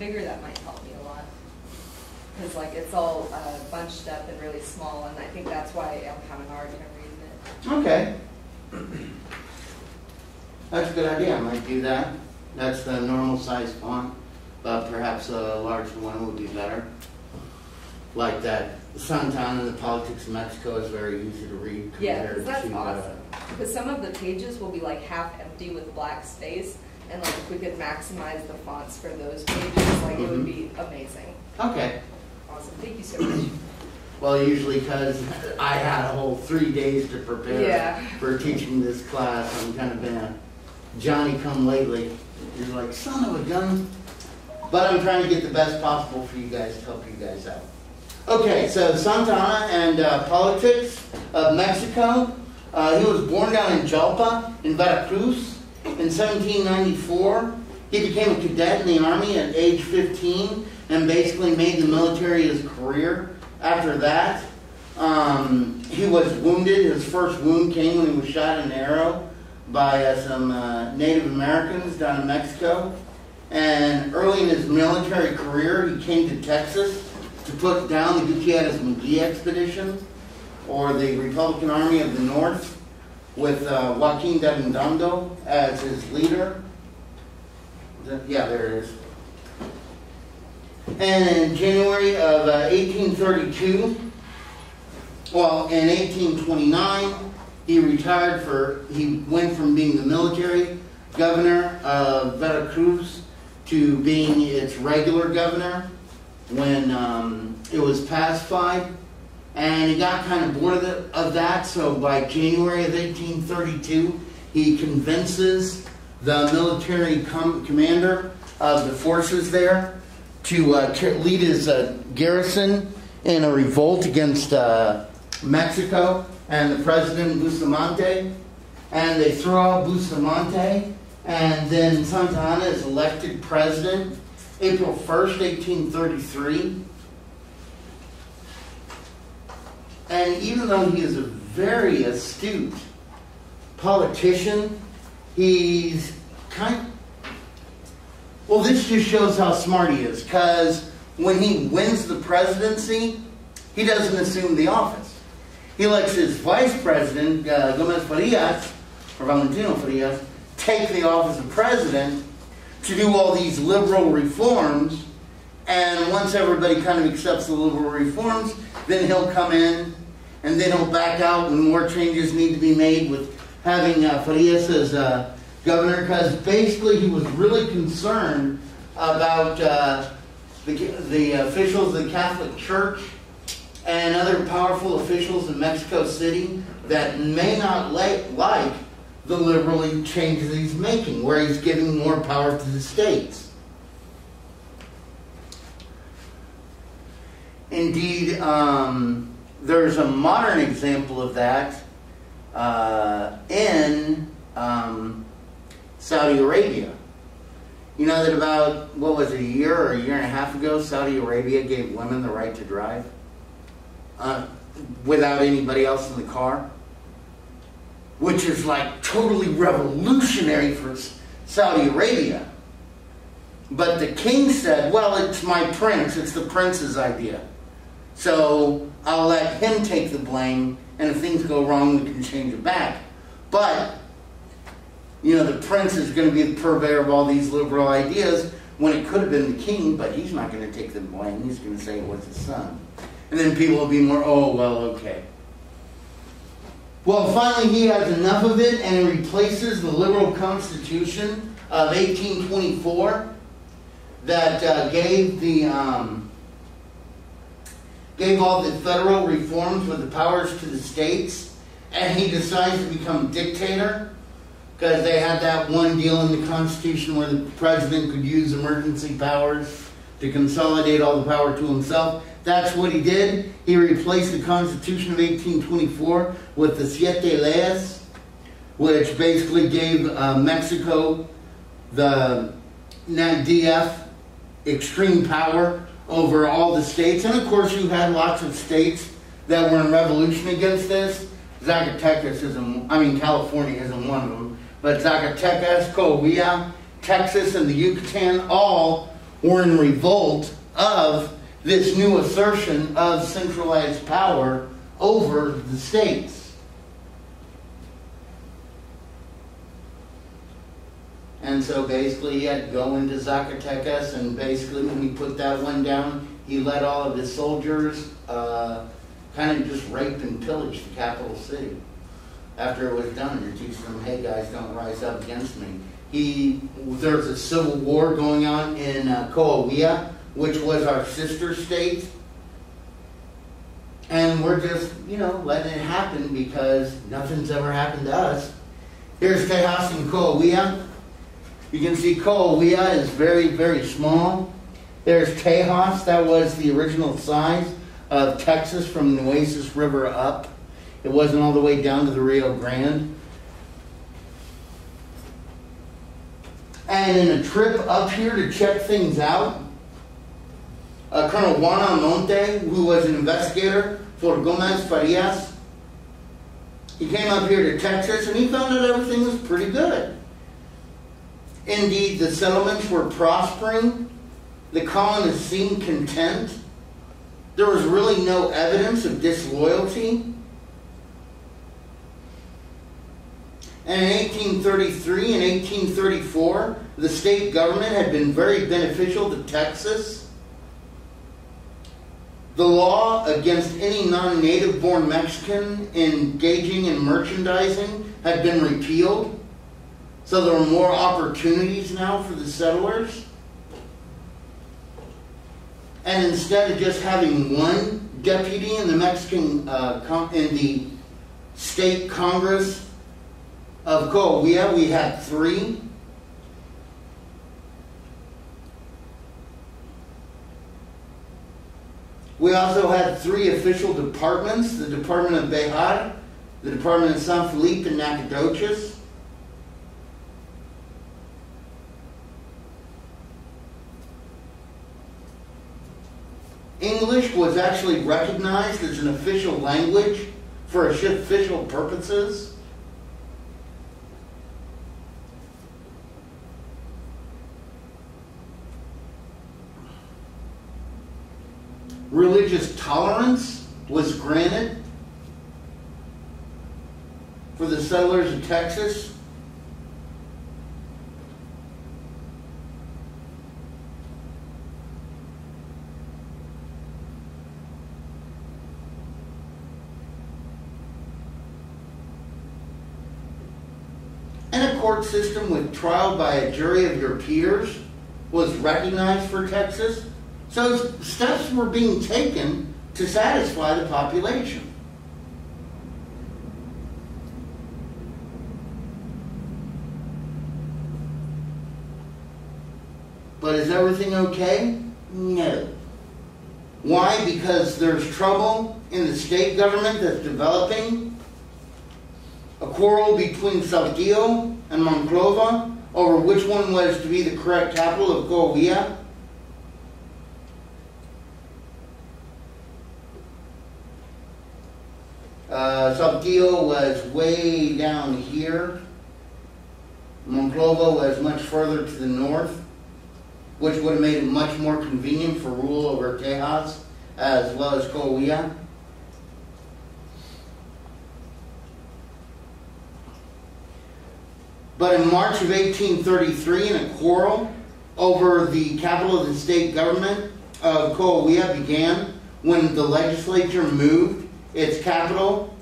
bigger, that might help me a lot. Because like it's all uh, bunched up and really small, and I think that's why I'm having a hard time reading it. Okay. That's a good idea, I might do that. That's the normal size font, but perhaps a larger one would be better. Like that Santa Anna, the politics of Mexico is very easy to read Yeah, that's to, awesome. Because some of the pages will be like half empty with black space, and like if we could maximize the fonts for those pages, like it would Mhm. be amazing. Okay, Awesome, thank you so much. well, usually because I had a whole three days to prepare Yeah. for teaching this class, I'm kind of been a Johnny come lately. You're like, son of a gun. But I'm trying to get the best possible for you guys to help you guys out. Okay, so Santa Anna and uh, politics of Mexico. Uh, he was born down in Jalapa in Veracruz in 1794. He became a cadet in the army at age 15 and basically made the military his career after that. Um, he was wounded. His first wound came when he was shot in an arrow by uh, some uh, Native Americans down in Mexico. And early in his military career, he came to Texas to put down the Gutierrez Magee expedition, or the Republican Army of the North, with uh, Joaquin de Arredondo as his leader. Yeah, there it is. And in January of uh, 1832, well, in 1829, he retired for, he went from being the military governor of Veracruz to being its regular governor when um, it was pacified. And he got kind of bored of, the, of that, so by January of 1832, he convinces the military com- commander of the forces there to uh, lead his uh, garrison in a revolt against uh, Mexico and the president Bustamante. And they throw out Bustamante, and then Santa Anna is elected president April 1st, 1833. And even though he is a very astute politician, he's kind well, this just shows how smart he is, because when he wins the presidency, he doesn't assume the office. He lets his vice president, uh, Gomez Farias, or Valentino Farias, take the office of president to do all these liberal reforms. And once everybody kind of accepts the liberal reforms, then he'll come in and then he'll back out when more changes need to be made with having uh, Farias as uh, governor because basically he was really concerned about uh, the, the officials of the Catholic Church and other powerful officials in Mexico City that may not like, the liberal changes he's making, where he's giving more power to the states. Indeed, um, there's a modern example of that uh, in um, Saudi Arabia. You know that about, what was it, a year or a year and a half ago, Saudi Arabia gave women the right to drive uh, without anybody else in the car? Which is like totally revolutionary for Saudi Arabia. But the king said, well, it's my prince, it's the prince's idea. So I'll let him take the blame, and if things go wrong, we can change it back. But you know, the prince is going to be the purveyor of all these liberal ideas when it could have been the king, but he's not going to take the blame. He's going to say it was his son. And then people will be more, oh, well, okay. Well, finally, he has enough of it and replaces the liberal constitution of 1824 that uh, gave the um, gave all the federal reforms with the powers to the states, and he decides to become dictator because they had that one deal in the Constitution where the president could use emergency powers to consolidate all the power to himself. That's what he did. He replaced the Constitution of 1824 with the Siete Leyes, which basically gave uh, Mexico the DF extreme power over all the states. And of course, you had lots of states that were in revolution against this. Zacatecas isn't, I mean, California isn't one of them. But Zacatecas, Coahuila, Texas, and the Yucatan all were in revolt of this new assertion of centralized power over the states. And so basically he had to go into Zacatecas, and basically when he put that one down, he let all of his soldiers uh, kind of just rape and pillage the capital city. After it was done, you're teaching them, hey guys, don't rise up against me. He, there's a civil war going on in uh, Coahuila, which was our sister state. And we're just, you know, letting it happen because nothing's ever happened to us. Here's Tejas and Coahuila. You can see Coahuila is very, very small. There's Tejas, that was the original size of Texas from the Nueces River up. It wasn't all the way down to the Rio Grande. And in a trip up here to check things out, uh, Colonel Juan Almonte, who was an investigator for Gomez Farias, he came up here to Texas and he found that everything was pretty good. Indeed, the settlements were prospering. The colonists seemed content. There was really no evidence of disloyalty. And in 1833 and 1834, the state government had been very beneficial to Texas. The law against any non native born Mexican engaging in merchandising had been repealed. So there were more opportunities now for the settlers. And instead of just having one deputy in the Mexican, uh, in the state Congress of Coahuila, we had three. We also had three official departments, the Department of Bejar, the Department of San Felipe and Nacogdoches. English was actually recognized as an official language for official purposes. Religious tolerance was granted for the settlers of Texas. And a court system with trial by a jury of your peers was recognized for Texas. So steps were being taken to satisfy the population. But is everything okay? No. Why? Because there's trouble in the state government that's developing. A quarrel between Saltillo and Monclova over which one was to be the correct capital of Coahuila. Uh, was way down here. Monclova was much further to the north, which would have made it much more convenient for rule over Tejas as well as Coahuila. But in March of 1833, in a quarrel over the capital of the state government of Coahuila began when the legislature moved its capital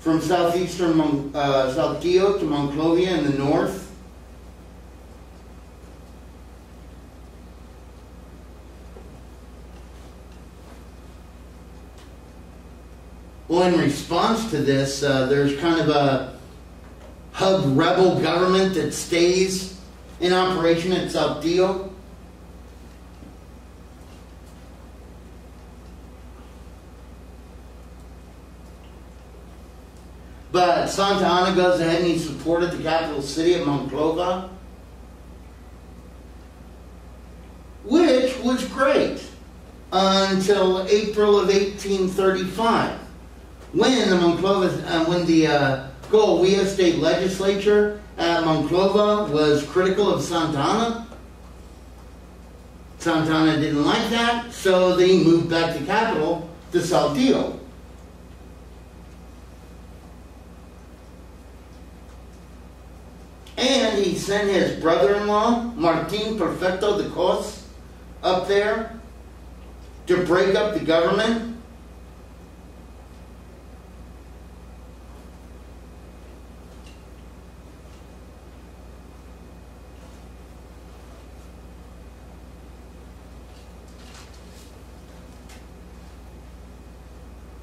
from southeastern uh, Saltillo to Monclova in the north. Well, in response to this, uh, there's kind of a hub rebel government that stays in operation at Saltillo. But Santa Anna goes ahead and he supported the capital city of Monclova, which was great until April of 1835, when the Monclova, uh, when the uh, Coahuila state legislature at Monclova was critical of Santa Anna. Santa Anna didn't like that, so they moved back to capital to Saltillo. And he sent his brother-in-law, Martin Perfecto de Cos, up there to break up the government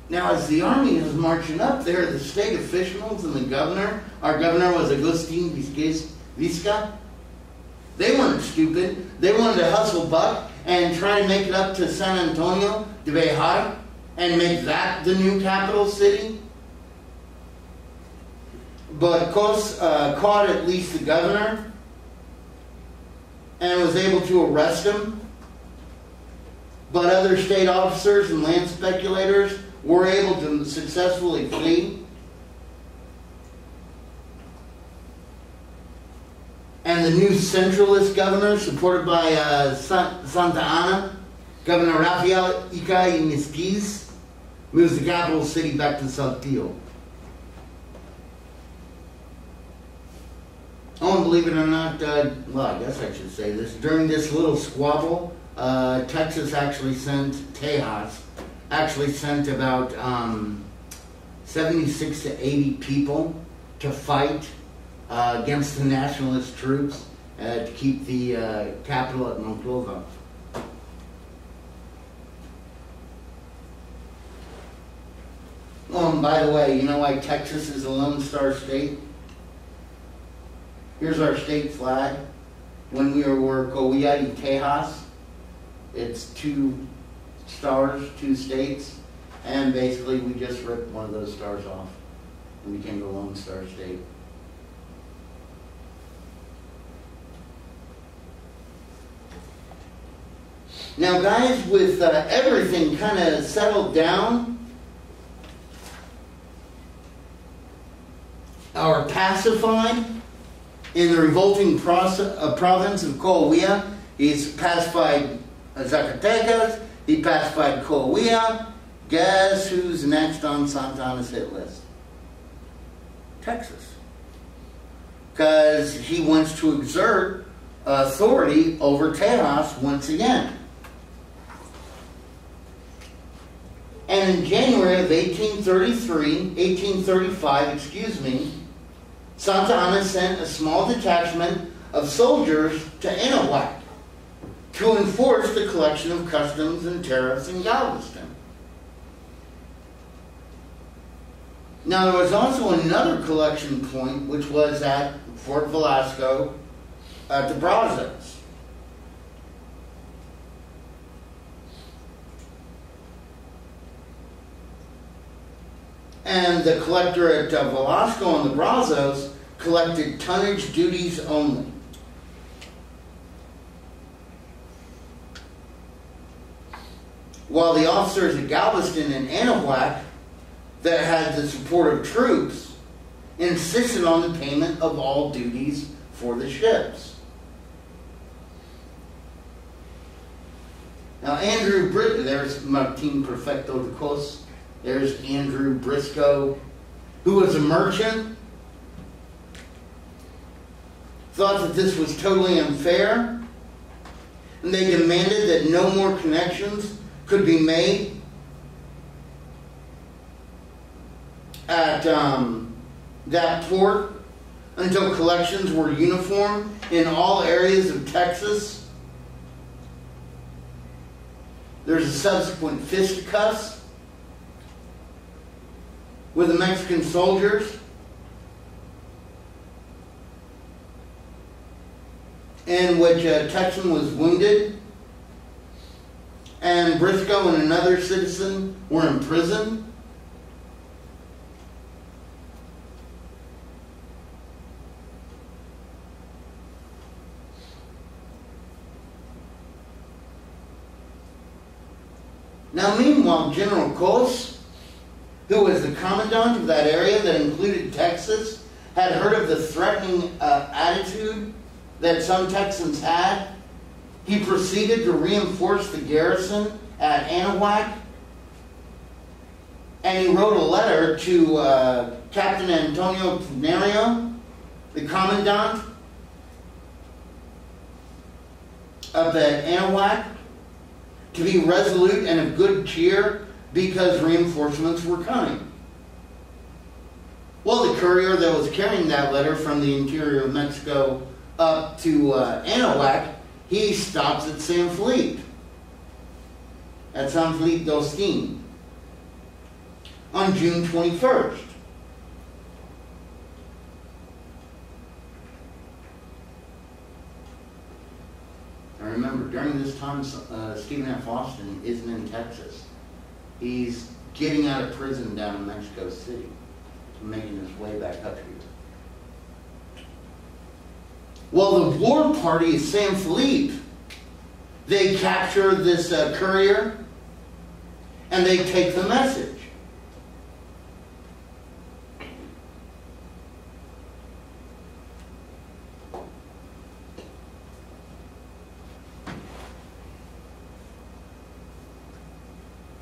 Now, the army was marching up there, the state officials and the governor, our governor was Agustin Viesca, they weren't stupid. They wanted to hustle buck and try and make it up to San Antonio de Bejar and make that the new capital city. But Cos uh, caught at least the governor and was able to arrest him. But other state officers and land speculators were able to successfully flee. And the new centralist governor, supported by uh, Santa Anna, Governor Rafael Ica Mezquiz, moves the capital city back to Saltillo. Oh, and believe it or not, uh, well, I guess I should say this. During this little squabble, uh, Texas actually sent Tejas actually sent about um, 76 to 80 people to fight uh, against the nationalist troops uh, to keep the uh, capital at Monclova. Oh, and by the way, you know why Texas is a Lone Star state? Here's our state flag. When we were Coahuila y Tejas, it's two stars, two states, and basically we just ripped one of those stars off and became the Lone Star State. Now, guys, with uh, everything kind of settled down, or pacified in the revolting process, uh, province of Coahuila, he's pacified Zacatecas, he pacified Coahuila. Guess who's next on Santa Anna's hit list? Texas. Because he wants to exert authority over Tejas once again. And in January of 1833, 1835, excuse me, Santa Anna sent a small detachment of soldiers to Anahuac to enforce the collection of customs and tariffs in Galveston. Now, there was also another collection point, which was at Fort Velasco at the Brazos. And the collector at uh, Velasco on the Brazos collected tonnage duties only. While the officers at Galveston and Anahuac that had the support of troops insisted on the payment of all duties for the ships. Now, Andrew Britt, there's Martin Perfecto de Cos, there's Andrew Briscoe, who was a merchant, thought that this was totally unfair, and they demanded that no more connections could be made at um, that port until collections were uniform in all areas of Texas. There's a subsequent fisticuffs with the Mexican soldiers. In which a Texan was wounded and Briscoe and another citizen were in prison. Now, meanwhile, General Cos, who was the commandant of that area that included Texas, had heard of the threatening uh, attitude that some Texans had he proceeded to reinforce the garrison at Anahuac. And he wrote a letter to uh, Captain Antonio Tenorio, the commandant of the Anahuac, to be resolute and of good cheer because reinforcements were coming. Well, the courier that was carrying that letter from the interior of Mexico up to uh, Anahuac, he stops at San Felipe, at San Felipe Steam, on June 21st. I remember during this time, uh, Stephen F. Austin isn't in Texas. He's getting out of prison down in Mexico City making his way back up here. Well, the war party is San Felipe. They capture this uh, courier and they take the message.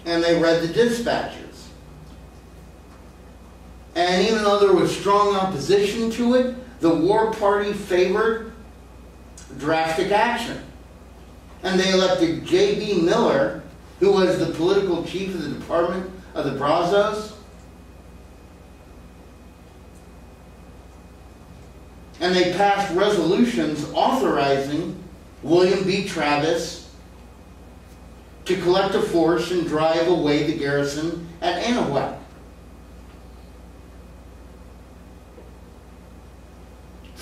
And they read the dispatches. And even though there was strong opposition to it, the war party favored drastic action. And they elected J.B. Miller, who was the political chief of the Department of the Brazos. And they passed resolutions authorizing William B. Travis to collect a force and drive away the garrison at Anahuac.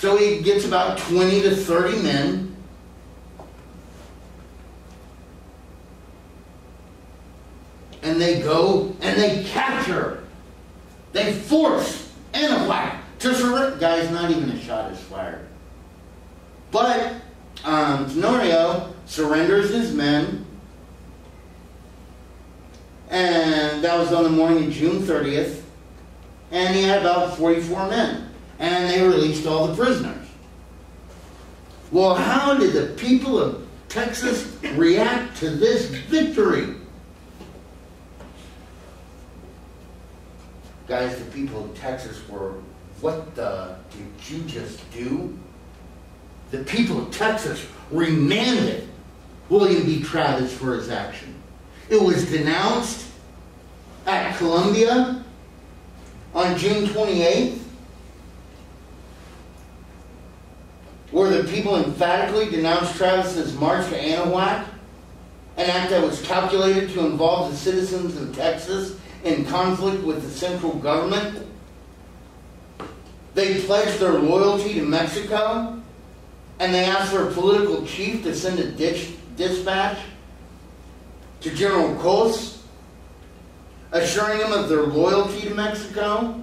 So he gets about 20 to 30 men. And they go and they capture. They force Anahuac to surrender. Guys, not even a shot is fired. But um, Tenorio surrenders his men. And that was on the morning of June 30th. And he had about 44 men and they released all the prisoners. Well, how did the people of Texas react to this victory? Guys, the people of Texas were, what the did you just do? The people of Texas remanded William B. Travis for his action. It was denounced at Columbia on June 28th. Where the people emphatically denounced Travis's march to Anahuac, an act that was calculated to involve the citizens of Texas in conflict with the central government. They pledged their loyalty to Mexico, and they asked their political chief to send a dispatch to General Cos, assuring him of their loyalty to Mexico.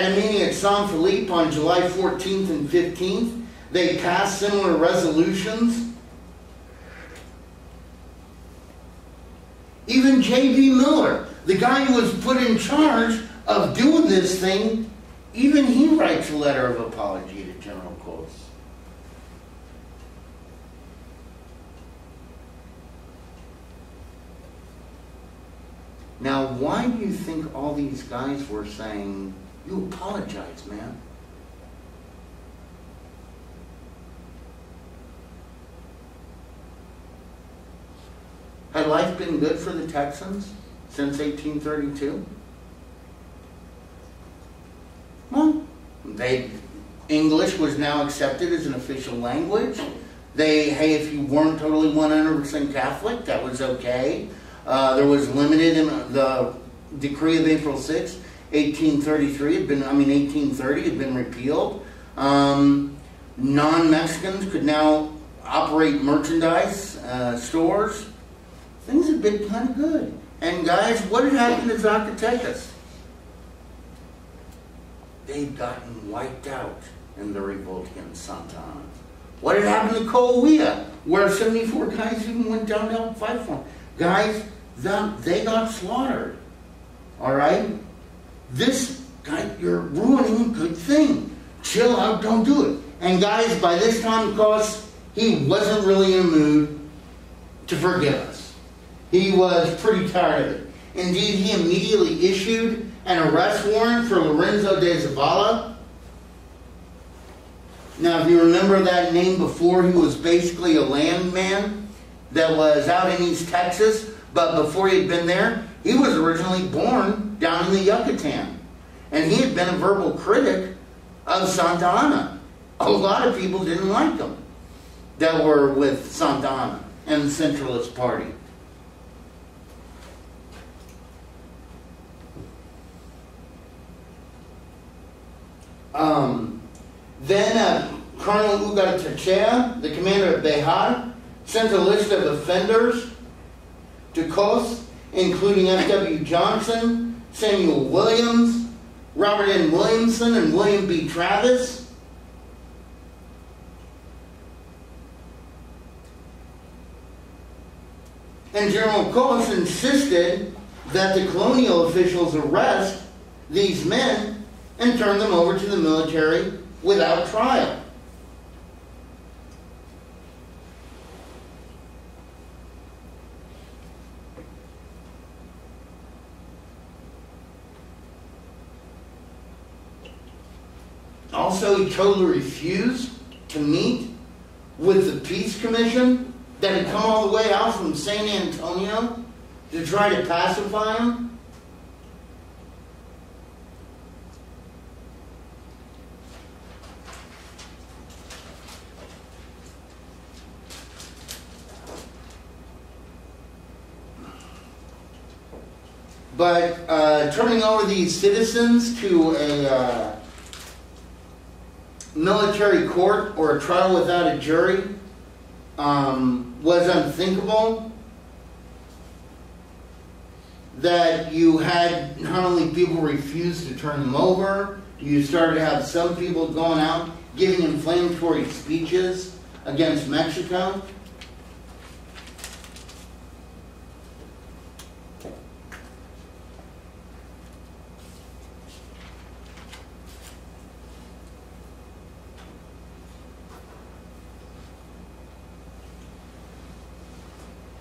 At a meeting at San Felipe on July 14th and 15th, they passed similar resolutions. Even J.B. Miller, the guy who was put in charge of doing this thing, even he writes a letter of apology to General Cos. Now, why do you think all these guys were saying you apologize, man. Had life been good for the Texans since 1832? Well, they English was now accepted as an official language. They, hey, if you weren't totally 100% Catholic, that was okay. Uh, there was limited in the decree of April 6th 1833 had been, I mean, 1830 had been repealed. Um, Non-Mexicans could now operate merchandise uh, stores. Things had been kind of good. And guys, what had happened to Zacatecas? They'd gotten wiped out in the revolt against Santa Anna. What had happened to Coahuila, where 74 guys even went down to help fight for them? Guys, they got slaughtered. All right? This guy, you're ruining a good thing. chill out, don't do it. And guys, by this time, of course, he wasn't really in a mood to forgive us. He was pretty tired of it. Indeed, he immediately issued an arrest warrant for Lorenzo de Zavala. Now, if you remember that name before, he was basically a landman that was out in East Texas, but before he had been there, he was originally born down in the Yucatan. And he had been a verbal critic of Santa. A lot of people didn't like him that were with Santa and the Centralist Party. Um, then uh, Colonel Ugartechea, the commander of Bejar, sent a list of offenders to Cos, including F.W. Johnson, Samuel Williams, Robert M. Williamson, and William B. Travis. And General Cos insisted that the colonial officials arrest these men and turn them over to the military without trial. He totally refused to meet with the Peace Commission that had come all the way out from San Antonio to try to pacify him. But uh, turning over these citizens to a uh, military court or a trial without a jury um, was unthinkable. That you had not only people refuse to turn them over, you started to have some people going out giving inflammatory speeches against Mexico.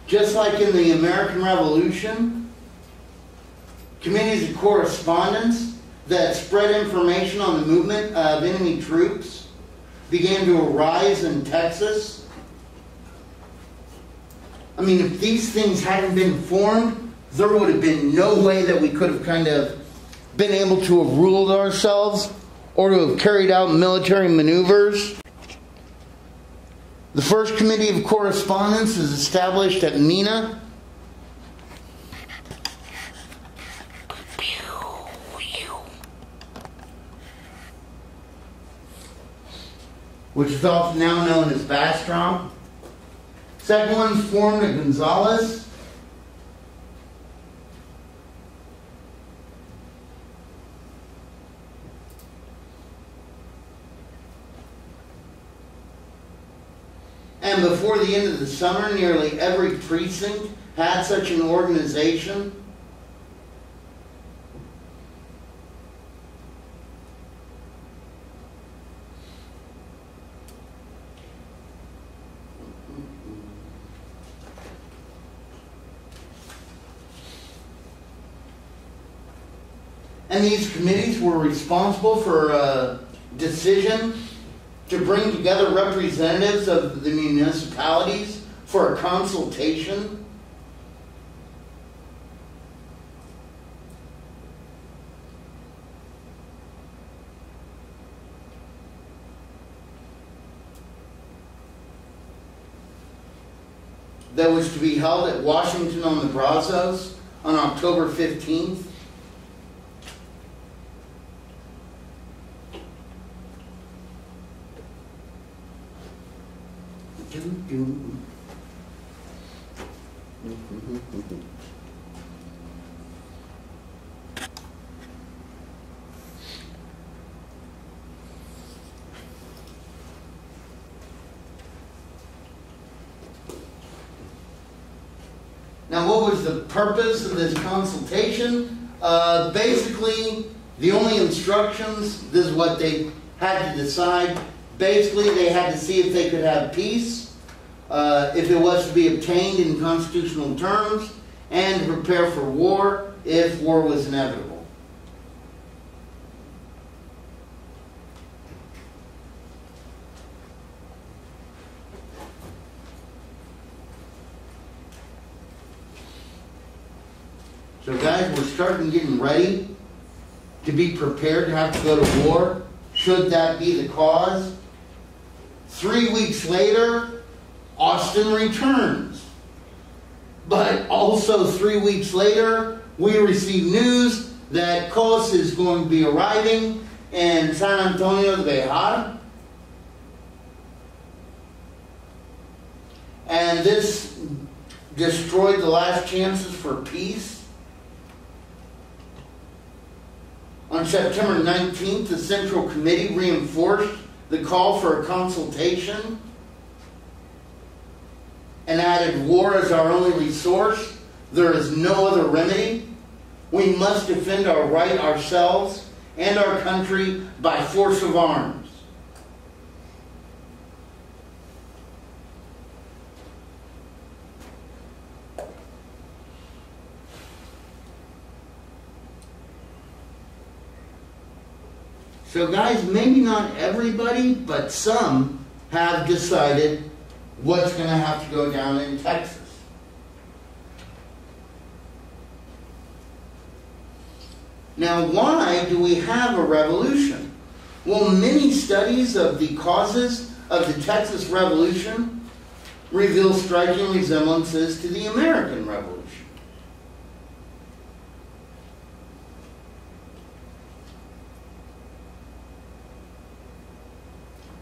Just like in the American Revolution, committees of correspondence that spread information on the movement of enemy troops began to arise in Texas. I mean, if these things hadn't been formed, there would have been no way that we could have kind of been able to have ruled ourselves or to have carried out military maneuvers. The first committee of correspondence is established at Mina. Which is also now known as Bastrop. Second one's formed at Gonzales. And before the end of the summer, nearly every precinct had such an organization. And these committees were responsible for a decision to bring together representatives of the municipalities for a consultation. That was to be held at Washington on the Brazos on October 15th. Do do. Now, what was the purpose of this consultation? Uh, basically, the only instructions, this is what they had to decide. Basically, they had to see if they could have peace, uh, if it was to be obtained in constitutional terms, and to prepare for war if war was inevitable. So guys, we're starting getting ready to be prepared to have to go to war, should that be the cause. Three weeks later, Austin returns. But also three weeks later, we receive news that Cos is going to be arriving in San Antonio de Bejar. And this destroyed the last chances for peace On September 19th, the Central Committee reinforced the call for a consultation and added war as our only resource. There is no other remedy. We must defend our right ourselves and our country by force of arms. So, guys, maybe not everybody, but some have decided what's going to have to go down in Texas. Now, why do we have a revolution? Well, many studies of the causes of the Texas Revolution reveal striking resemblances to the American Revolution.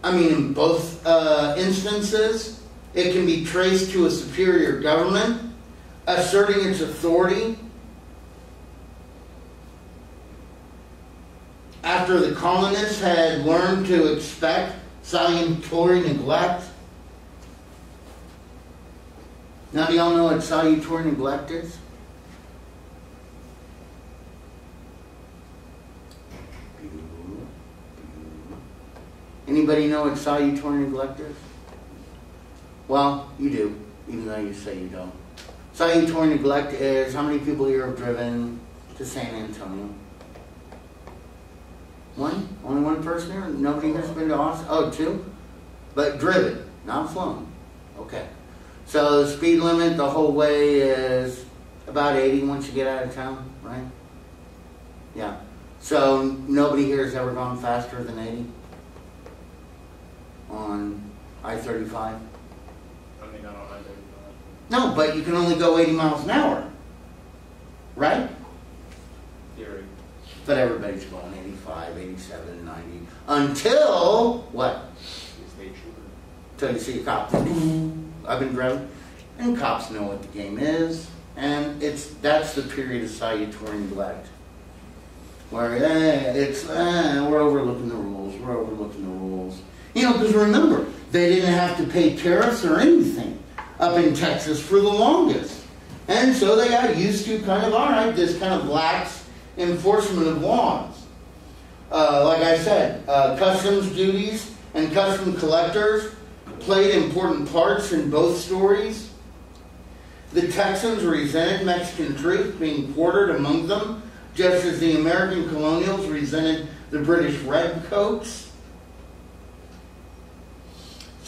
I mean, in both uh, instances, it can be traced to a superior government asserting its authority after the colonists had learned to expect salutary neglect. Now, do y'all know what salutary neglect is? Anybody know what salutary neglect is? Well, you do, even though you say you don't. Salutary neglect is how many people here have driven to San Antonio? One? Only one person here? Nobody has been to Austin? Oh, two? But driven, not flown. Okay. So the speed limit the whole way is about 80 once you get out of town, right? Yeah. So nobody here has ever gone faster than 80? on I-35? I mean, not on I-35. No, but you can only go 80 miles an hour, right? Theory. But everybody's going 85, 87, 90, until, what? Until you see a cop. I've been driving. And cops know what the game is. And it's that's the period of salutary neglect. Where eh, it's, eh, we're overlooking the rules, we're overlooking the rules. You know, because remember, they didn't have to pay tariffs or anything up in Texas for the longest. And so they got used to kind of, all right, this kind of lax enforcement of laws. Uh, like I said, uh, customs duties and custom collectors played important parts in both stories. The Texans resented Mexican troops being quartered among them, just as the American colonials resented the British redcoats.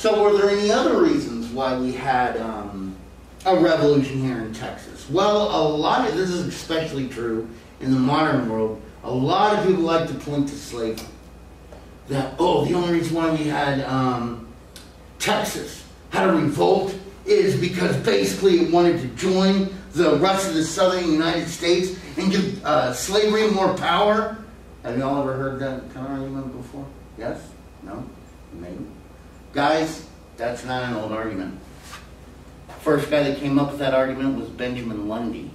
So, were there any other reasons why we had um, a revolution here in Texas? Well, a lot of this is especially true in the modern world. A lot of people like to point to slavery. That oh, the only reason why we had um, Texas had a revolt is because basically it wanted to join the rest of the southern United States and give uh, slavery more power. Have y'all ever heard that kind of argument before? Yes? No? Maybe? Guys, that's not an old argument. First guy that came up with that argument was Benjamin Lundy,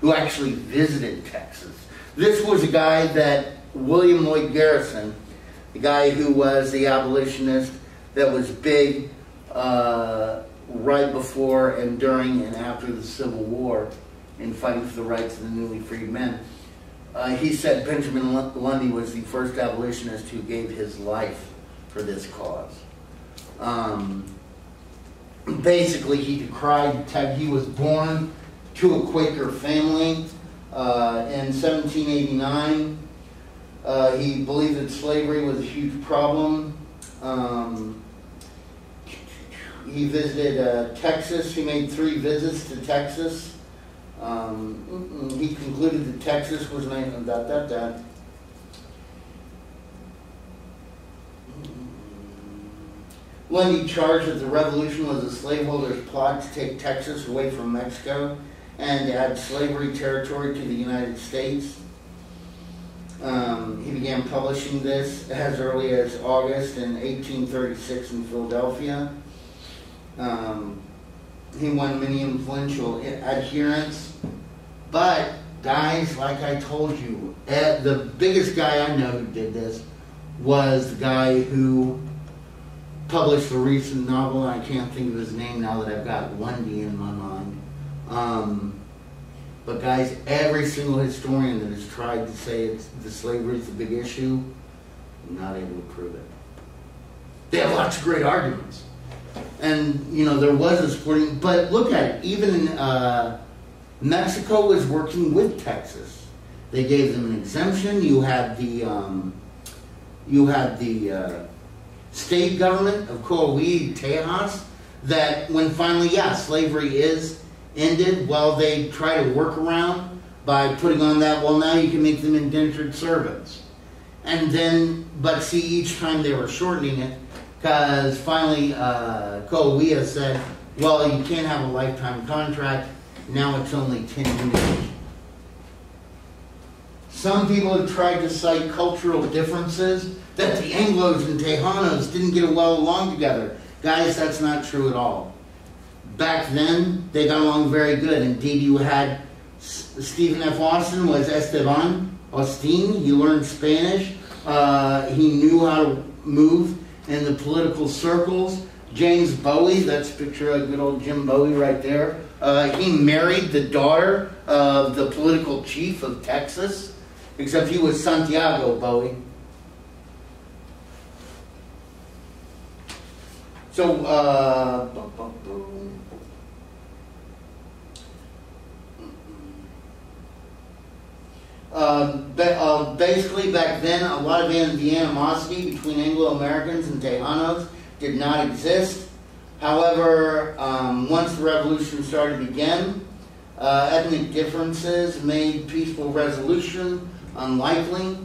who actually visited Texas. This was a guy that William Lloyd Garrison, the guy who was the abolitionist that was big uh, right before and during and after the Civil War in fighting for the rights of the newly freed men. uh, he said Benjamin Lundy was the first abolitionist who gave his life for this cause. Um, basically, he decried, he was born to a Quaker family uh, in 1789. Uh, he believed that slavery was a huge problem. Um, he visited uh, Texas. He made three visits to Texas. Um, he concluded that Texas was an dot dot dot. Lundy charged that the revolution was a slaveholders' plot to take Texas away from Mexico and add slavery territory to the United States. Um, he began publishing this as early as August in 1836 in Philadelphia. Um, he won many influential adherents, but guys, like I told you, eh, the biggest guy I know who did this was the guy who published a recent novel. and I can't think of his name now that I've got Lundy in my mind. Um, but guys, every single historian that has tried to say it's the slavery is the big issue, not able to prove it. They have lots of great arguments. And, you know, there was a sporting, but look at it, even uh, Mexico was working with Texas. They gave them an exemption. You had the, um, you had the uh, state government of Coahuila, Tejas, that when finally, yeah, slavery is ended, well, they try to work around by putting on that, well, now you can make them indentured servants. And then, but see, each time they were shortening it, because finally uh, said, well, you can't have a lifetime contract. Now it's only 10 years. Some people have tried to cite cultural differences, that the Anglos and Tejanos didn't get well along together. Guys, that's not true at all back then, they got along very good. Indeed, you had Stephen F. Austin was Esteban Austin. He learned Spanish. Uh, he knew how to move in the political circles. James Bowie, that's a picture of good old Jim Bowie right there. Uh, he married the daughter of the political chief of Texas, except he was Santiago Bowie. So, uh, Um, uh, basically, back then, a lot of the animosity between Anglo-Americans and Tejanos did not exist. However, um, once the revolution started again, uh, ethnic differences made peaceful resolution unlikely.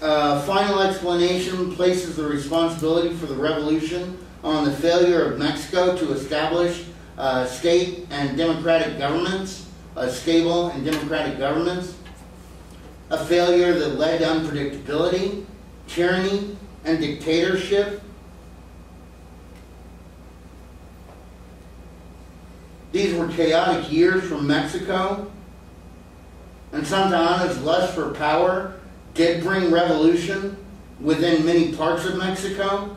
Uh, final explanation places the responsibility for the revolution on the failure of Mexico to establish uh, state and democratic governments a stable and democratic governments, a failure that led to unpredictability, tyranny, and dictatorship. These were chaotic years for Mexico, and Santa Anna's lust for power did bring revolution within many parts of Mexico,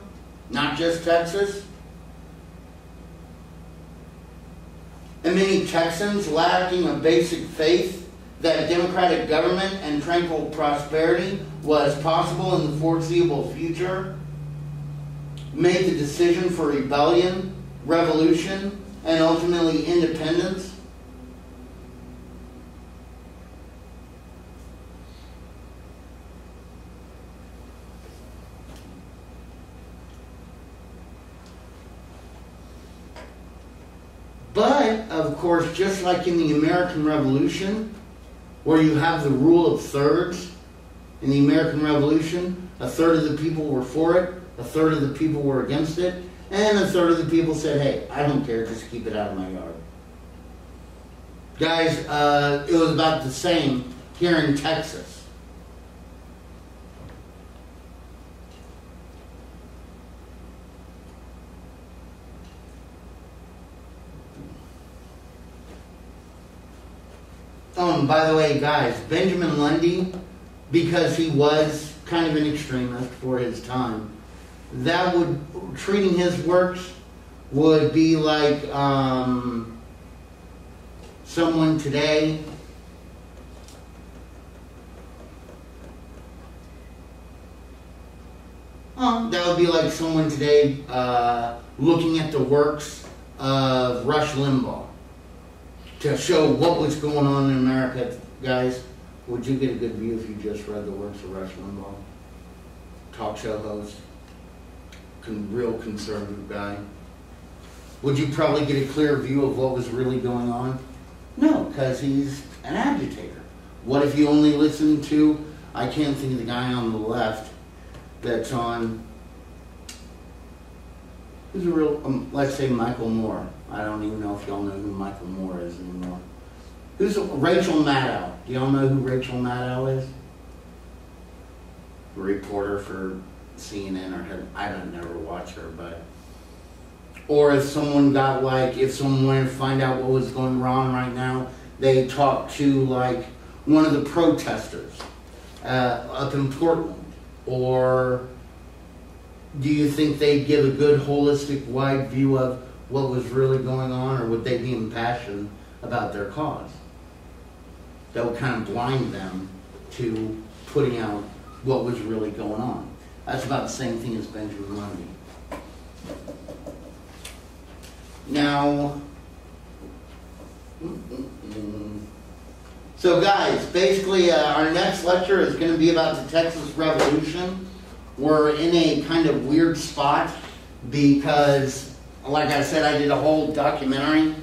not just Texas. and many Texans lacking a basic faith that democratic government and tranquil prosperity was possible in the foreseeable future, made the decision for rebellion, revolution, and ultimately independence. But, of course, just like in the American Revolution, where you have the rule of thirds, in the American Revolution, a third of the people were for it, a third of the people were against it, and a third of the people said, hey, I don't care, just keep it out of my yard. Guys, uh, it was about the same here in Texas. by the way, guys, Benjamin Lundy, because he was kind of an extremist for his time, that would treating his works would be like um, someone today um, that would be like someone today uh, looking at the works of Rush Limbaugh to show what was going on in America. Guys, would you get a good view if you just read the works of Rush Limbaugh? Talk show host, con- real conservative guy. Would you probably get a clear view of what was really going on? No, because he's an agitator. What if you only listen to, I can't think of the guy on the left that's on, who's a real, um, let's say Michael Moore. I don't even know if y'all know who Michael Moore is anymore. Who's Rachel Maddow? Do y'all know who Rachel Maddow is? A reporter for CNN or I don't never watch her, but or if someone got like if someone wanted to find out what was going wrong right now, they talk to like one of the protesters uh, up in Portland, or do you think they'd give a good holistic wide view of what was really going on, or would they be impassioned about their cause? That would kind of blind them to putting out what was really going on. That's about the same thing as Benjamin Lundy. Now, so guys, basically, uh, our next lecture is going to be about the Texas Revolution. We're in a kind of weird spot because, like I said, I did a whole documentary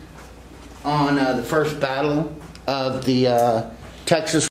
on uh, the first battle of the uh, Texas